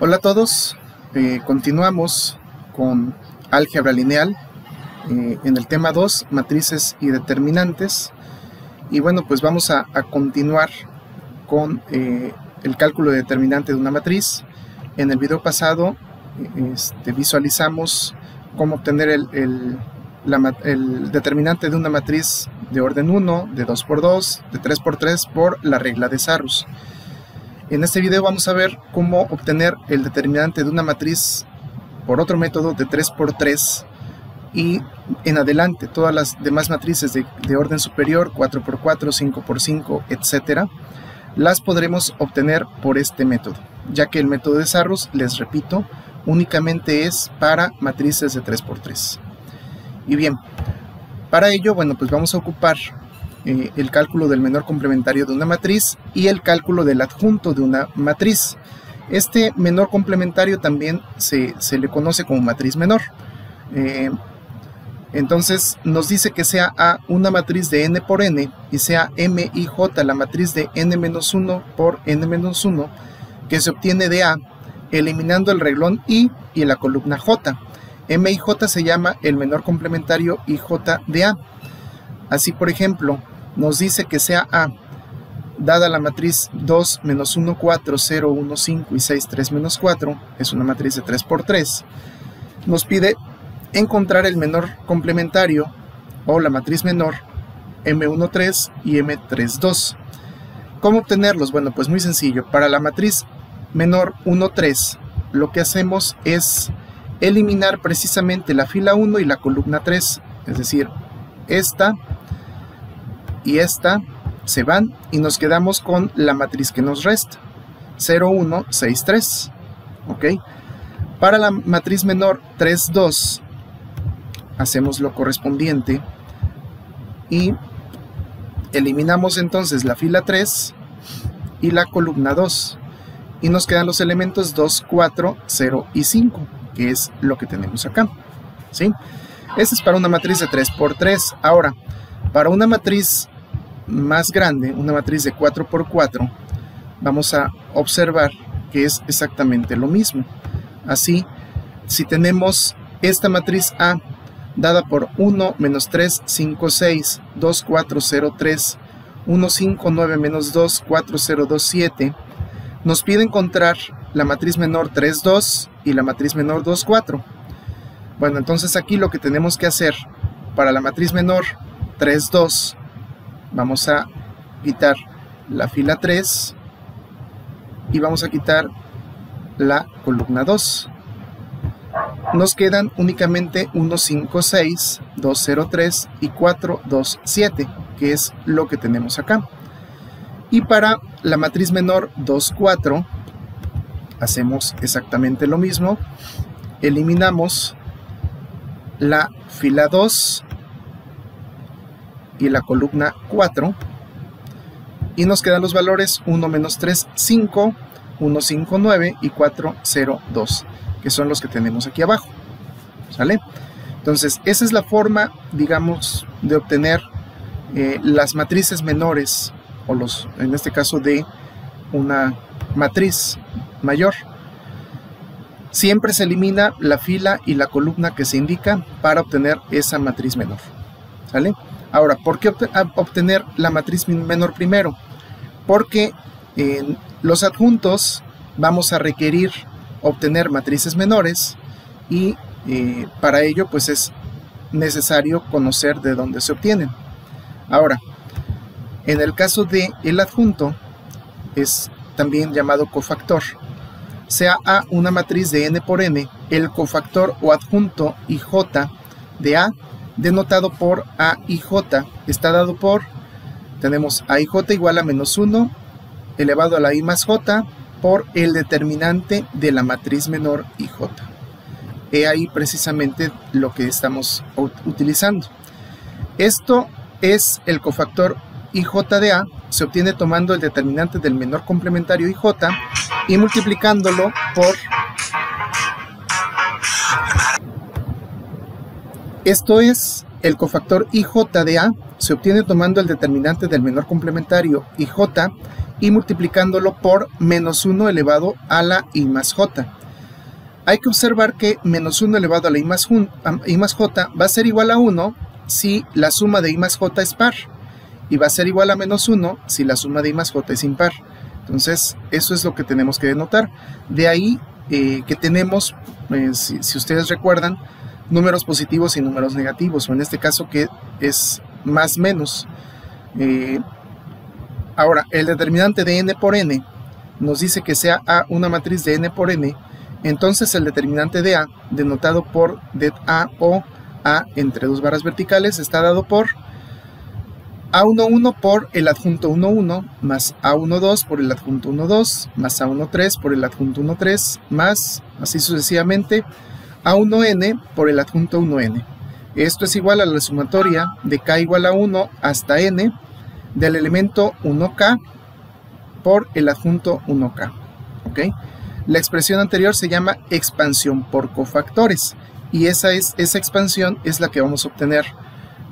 Hola a todos, eh, continuamos con álgebra lineal eh, en el tema 2, matrices y determinantes. Y bueno, pues vamos a, continuar con eh, el cálculo de determinante de una matriz. En el video pasado este, visualizamos cómo obtener el, el determinante de una matriz de orden 1, de 2x2, de 3x3 por la regla de Sarus. En este video vamos a ver cómo obtener el determinante de una matriz por otro método de 3x3 y en adelante todas las demás matrices de, orden superior, 4x4, 5x5, etc., las podremos obtener por este método, ya que el método de Sarrus, les repito, únicamente es para matrices de 3x3. Y bien, para ello, bueno, pues vamos a ocupar eh, el cálculo del menor complementario de una matriz y el cálculo del adjunto de una matriz. Este menor complementario también se, le conoce como matriz menor. Eh, entonces nos dice que sea A una matriz de n por n y sea M y J la matriz de n-1 por n-1 que se obtiene de A eliminando el reglón I y la columna J. M y J se llama el menor complementario IJ de A. Así, por ejemplo, nos dice que sea A, dada la matriz 2, menos 1, 4, 0, 1, 5 y 6, 3, menos 4, es una matriz de 3 por 3, nos pide encontrar el menor complementario o la matriz menor M1, 3 y M3, 2. ¿Cómo obtenerlos? Bueno, pues muy sencillo. Para la matriz menor 1, 3, lo que hacemos es eliminar precisamente la fila 1 y la columna 3, es decir, esta y esta se van y nos quedamos con la matriz que nos resta. 0, 1, 6, 3. ¿Ok? Para la matriz menor 3, 2, hacemos lo correspondiente y eliminamos entonces la fila 3 y la columna 2 y nos quedan los elementos 2, 4, 0 y 5 que es lo que tenemos acá ¿sí? Es para una matriz de 3 por 3 ahora para una matriz más grande, una matriz de 4x4, vamos a observar que es exactamente lo mismo. Así, si tenemos esta matriz A dada por 1, menos 3, 5, 6, 2, 4, 0, 3, 1, 5, 9, menos 2, 4, 0, 2, 7, nos pide encontrar la matriz menor 3, 2 y la matriz menor 2, 4. Bueno, entonces aquí lo que tenemos que hacer para la matriz menor 3, 2 vamos a quitar la fila 3 y vamos a quitar la columna 2 nos quedan únicamente 1, 5, 6, 2, 0, 3 y 4, 2, 7 que es lo que tenemos acá. Y para la matriz menor 2, 4 hacemos exactamente lo mismo. Eliminamos la fila 2 y la columna 4. Y nos quedan los valores 1 menos 3, 5, 1, 5, 9 y 4, 0, 2, que son los que tenemos aquí abajo. ¿Sale? Entonces, esa es la forma, digamos, de obtener eh, las matrices menores, o los, en este caso, de una matriz mayor. Siempre se elimina la fila y la columna que se indica para obtener esa matriz menor. ¿Sale? Ahora, ¿por qué obtener la matriz menor primero? Porque en los adjuntos vamos a requerir obtener matrices menores y eh, para ello pues es necesario conocer de dónde se obtienen. Ahora, en el caso de el adjunto es también llamado cofactor. Sea A una matriz de n por n, el cofactor o adjunto IJ de A denotado por A y J, está dado por, tenemos A y J igual a menos 1 elevado a la I más J por el determinante de la matriz menor IJ. He ahí precisamente lo que estamos utilizando. Esto es el cofactor IJ de A, se obtiene tomando el determinante del menor complementario IJ y multiplicándolo por Esto es El cofactor IJ de A se obtiene tomando el determinante del menor complementario IJ y multiplicándolo por menos 1 elevado a la I más J. Hay que observar que menos 1 elevado a la I más, I más J va a ser igual a 1 si la suma de I más J es par y va a ser igual a menos 1 si la suma de I más J es impar. Entonces, eso es lo que tenemos que denotar. De ahí eh, que tenemos, eh, si, ustedes recuerdan, números positivos y números negativos, o en este caso que es más menos. Eh, ahora, el determinante de n por n nos dice que sea A una matriz de n por n, entonces el determinante de A, denotado por det A o A entre dos barras verticales, está dado por a11 por el adjunto 11 más A12 por el adjunto 12 más A13 por el adjunto 13 más así sucesivamente A1n por el adjunto 1n. Esto es igual a la sumatoria de k igual a 1 hasta n del elemento 1k por el adjunto 1k. ¿ok? La expresión anterior se llama expansión por cofactores y esa, es, esa expansión es la que vamos a obtener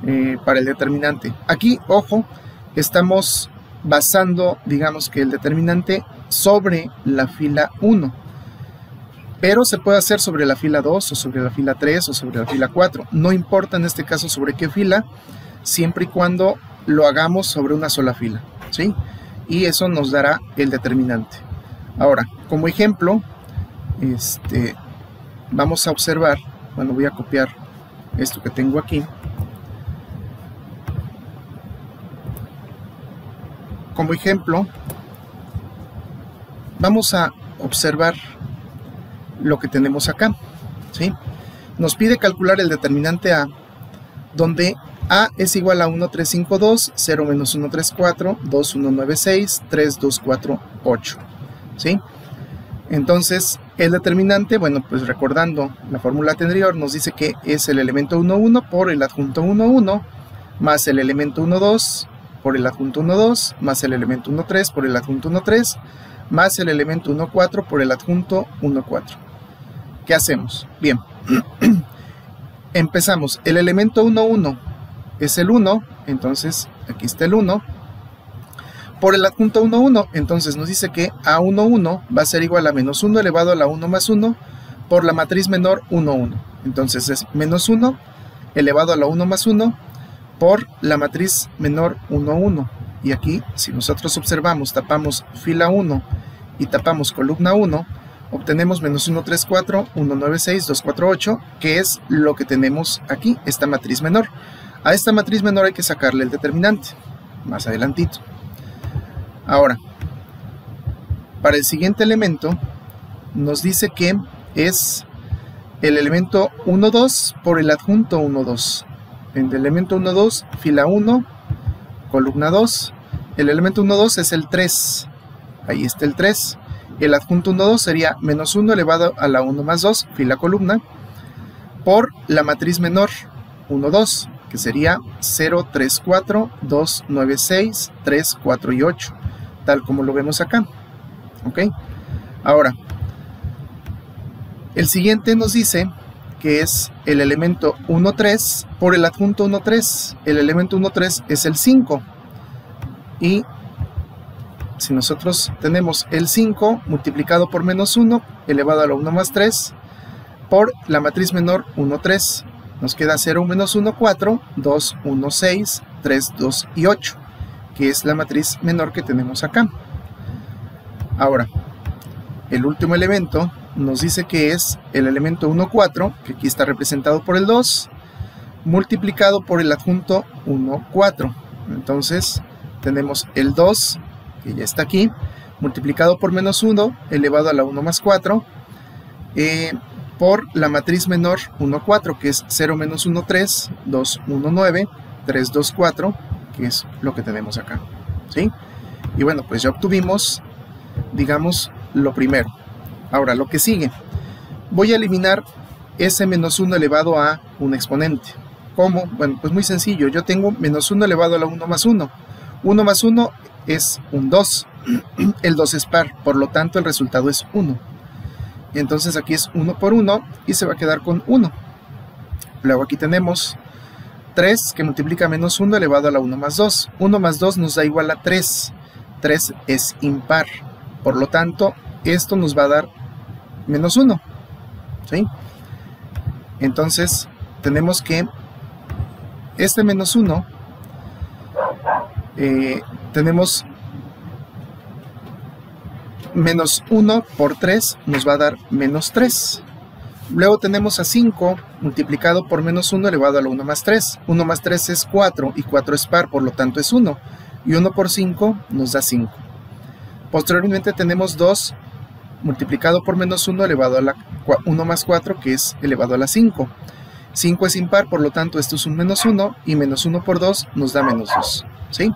eh, para el determinante. Aquí, ojo, estamos basando, digamos que el determinante sobre la fila 1. Pero se puede hacer sobre la fila 2 o sobre la fila 3 o sobre la fila 4. No importa en este caso sobre qué fila, siempre y cuando lo hagamos sobre una sola fila. ¿sí? Y eso nos dará el determinante. Ahora, como ejemplo, este, vamos a observar, bueno, voy a copiar esto que tengo aquí. Como ejemplo, vamos a observar lo que tenemos acá. ¿sí? Nos pide calcular el determinante A, donde A es igual a 1352, 0 menos 134, 2196, 3248. ¿sí? Entonces, el determinante, bueno, pues recordando la fórmula anterior, nos dice que es el elemento 11 por el adjunto 11 más el elemento 12 por el adjunto 1,2 más el elemento 1,3 por el adjunto 1,3 más el elemento 1,4 por el adjunto 1,4. ¿Qué hacemos? Bien, empezamos. El elemento 1,1 es el 1, entonces aquí está el 1. Por el adjunto 1,1, entonces nos dice que A11 va a ser igual a menos 1 elevado a la 1 más 1 por la matriz menor 1,1. Entonces es menos 1 elevado a la 1 más 1 por la matriz menor 1, 1. Y aquí, si nosotros observamos, tapamos fila 1 y tapamos columna 1, obtenemos menos 1, 3, 4, 1, 9, 6, 2, 4, 8, que es lo que tenemos aquí, esta matriz menor. A esta matriz menor hay que sacarle el determinante, más adelantito. Ahora, para el siguiente elemento, nos dice que es el elemento 1, 2 por el adjunto 1, 2 en el elemento 1, 2, fila 1, columna 2. El elemento 1, 2 es el 3. Ahí está el 3. El adjunto 1, 2 sería menos 1 elevado a la 1 más 2, fila columna, por la matriz menor 1, 2, que sería 0, 3, 4, 2, 9, 6, 3, 4 y 8, tal como lo vemos acá. ¿Ok? Ahora, el siguiente nos dice que es el elemento 1, 3 por el adjunto 1, 3. El elemento 1, 3 es el 5. Y si nosotros tenemos el 5 multiplicado por menos 1 elevado a la 1 más 3 por la matriz menor 1, 3. Nos queda 0, menos 1, 4, 2, 1, 6, 3, 2 y 8, que es la matriz menor que tenemos acá. Ahora, el último elemento nos dice que es el elemento 1, 4, que aquí está representado por el 2, multiplicado por el adjunto 1, 4. Entonces tenemos el 2, que ya está aquí, multiplicado por menos 1, elevado a la 1 más 4, eh, por la matriz menor 1, 4, que es 0 menos 1, 3, 2, 1, 9, 3, 2, 4, que es lo que tenemos acá. ¿sí? Y bueno, pues ya obtuvimos, digamos, lo primero. Ahora, lo que sigue. Voy a eliminar s menos 1 elevado a un exponente. ¿Cómo? Bueno, pues muy sencillo. Yo tengo menos 1 elevado a la 1 más 1. 1 más 1 es un 2. El 2 es par, por lo tanto el resultado es 1. Entonces aquí es 1 por 1 y se va a quedar con 1. Luego aquí tenemos 3 que multiplica menos 1 elevado a la 1 más 2. 1 más 2 nos da igual a 3. 3 es impar. Por lo tanto, esto nos va a dar menos 1. ¿sí? Entonces, tenemos que este menos 1, eh, tenemos menos 1 por 3 nos va a dar menos 3. Luego tenemos a 5 multiplicado por menos 1 elevado a la 1 más 3. 1 más 3 es 4 y 4 es par, por lo tanto es 1. Y 1 por 5 nos da 5. Posteriormente tenemos 2 multiplicado por menos 1 elevado a la 1 más 4 que es elevado a la 5. 5 es impar, por lo tanto esto es un menos 1 y menos 1 por 2 nos da menos 2. ¿Sí?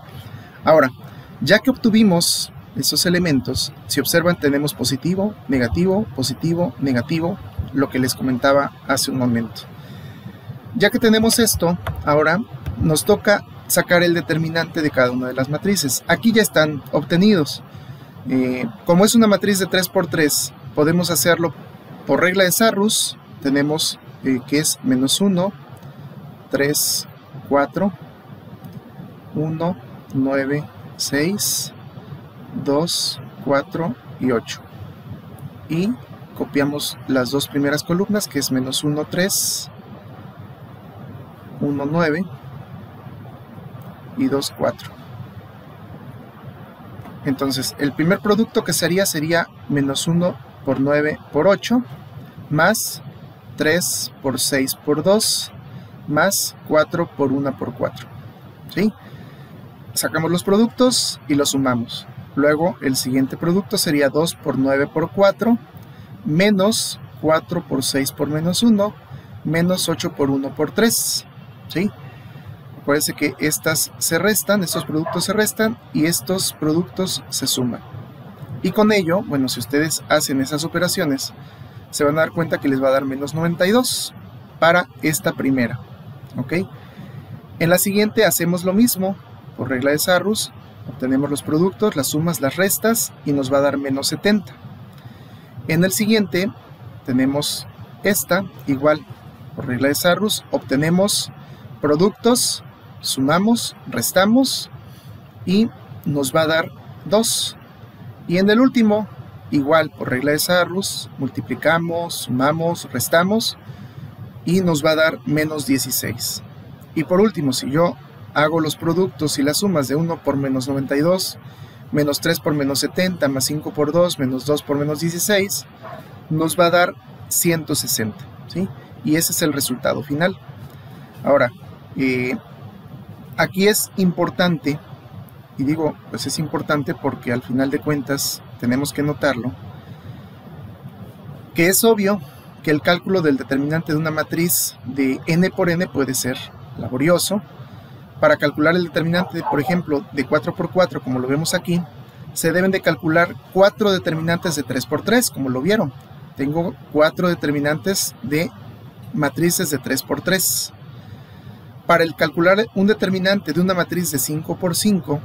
Ahora, ya que obtuvimos esos elementos, si observan tenemos positivo, negativo, positivo, negativo, lo que les comentaba hace un momento. Ya que tenemos esto, ahora nos toca sacar el determinante de cada una de las matrices. Aquí ya están obtenidos. Eh, como es una matriz de 3x3, podemos hacerlo por regla de Sarrus. Tenemos eh, que es menos 1, 3, 4, 1, 9, 6, 2, 4 y 8. Y copiamos las dos primeras columnas, que es menos 1, 3, 1, 9 y 2, 4. Entonces, el primer producto que sería sería menos 1 por 9 por 8, más 3 por 6 por 2, más 4 por 1 por 4. ¿Sí? Sacamos los productos y los sumamos. Luego, el siguiente producto sería 2 por 9 por 4, menos 4 por 6 por menos 1, menos 8 por 1 por 3. ¿Sí? Acuérdense que estas se restan, estos productos se restan y estos productos se suman. Y con ello, bueno, si ustedes hacen esas operaciones, se van a dar cuenta que les va a dar menos 92 para esta primera. ¿Ok? En la siguiente hacemos lo mismo, por regla de Sarrus, obtenemos los productos, las sumas, las restas y nos va a dar menos 70. En el siguiente tenemos esta, igual por regla de Sarrus, obtenemos productos, sumamos, restamos y nos va a dar 2. Y en el último, igual por regla de Sarrus, multiplicamos, sumamos, restamos y nos va a dar menos 16. Y por último, si yo hago los productos y las sumas de 1 por menos 92, menos 3 por menos 70, más 5 por 2, menos 2 por menos 16, nos va a dar 160. ¿sí? Y ese es el resultado final. Ahora, eh, aquí es importante, y digo, pues es importante porque al final de cuentas tenemos que notarlo, que es obvio que el cálculo del determinante de una matriz de n por n puede ser laborioso, para calcular el determinante, por ejemplo, de 4 por 4, como lo vemos aquí, se deben de calcular cuatro determinantes de 3 por 3, como lo vieron. Tengo cuatro determinantes de matrices de 3 por 3. Para el calcular un determinante de una matriz de 5 por 5,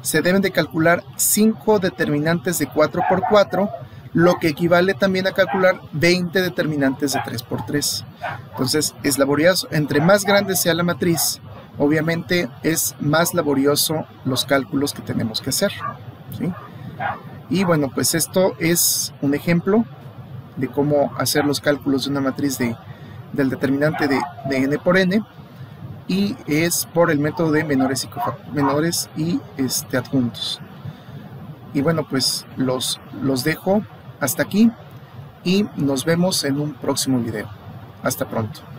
se deben de calcular 5 determinantes de 4 por 4, lo que equivale también a calcular 20 determinantes de 3 por 3. Entonces, es laborioso. Entre más grande sea la matriz, obviamente es más laborioso los cálculos que tenemos que hacer. Y bueno, pues esto es un ejemplo de cómo hacer los cálculos de una matriz de, del determinante de, n por n y es por el método de menores y, menores y este, adjuntos. Y bueno, pues los, los dejo hasta aquí y nos vemos en un próximo video. Hasta pronto.